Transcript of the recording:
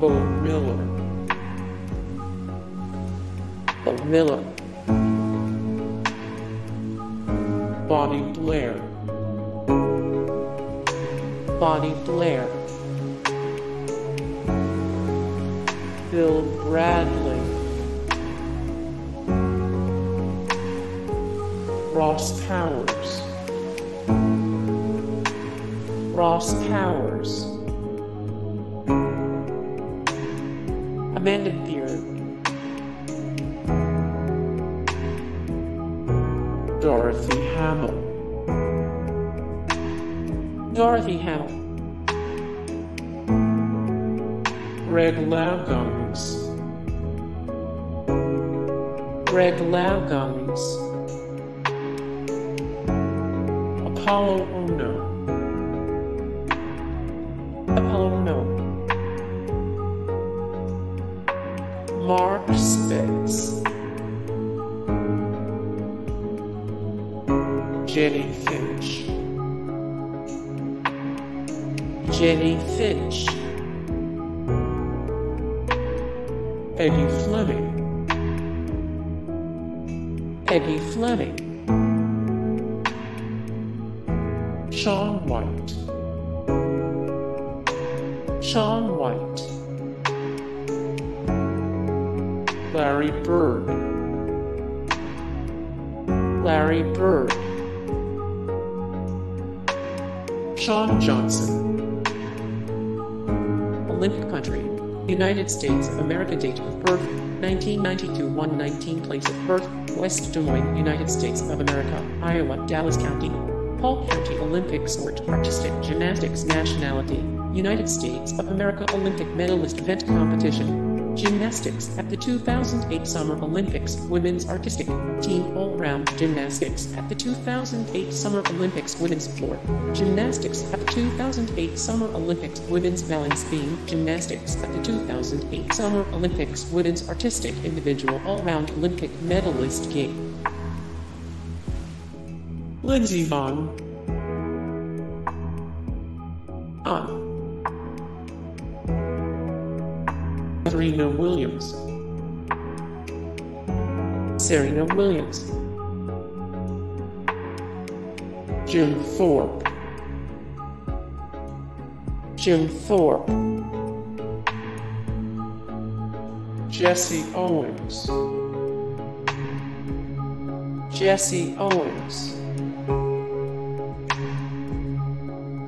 Bode Miller. Miller. Bonnie Blair. Bonnie Blair. Bill Bradley. Ross Powers. Ross Powers. Amanda Beard. Dorothy Hamill. Dorothy Hamill. Greg Louganis. Greg Louganis. Apolo Ohno. Apolo Ohno. Mark Spitz. Jennie Finch. Jennie Finch. Peggy Fleming. Peggy Fleming. Shaun White. Shaun White. Larry Bird. Larry Bird. Shawn Johnson. Olympic country. United States of America date of birth 1992 119 place of birth West Des Moines United States of America Iowa Dallas County Polk County Olympic sport artistic gymnastics nationality United States of America Olympic medalist event competition Gymnastics at the 2008 Summer Olympics Women's Artistic Team All-Round Gymnastics at the 2008 Summer Olympics Women's Floor Gymnastics at the 2008 Summer Olympics Women's Balance Beam Gymnastics at the 2008 Summer Olympics Women's Artistic Individual All-Round Olympic Medalist Game Lindsey Vonn On Serena Williams. Serena Williams. June Thorpe. June Thorpe. Jesse Owens. Jesse Owens.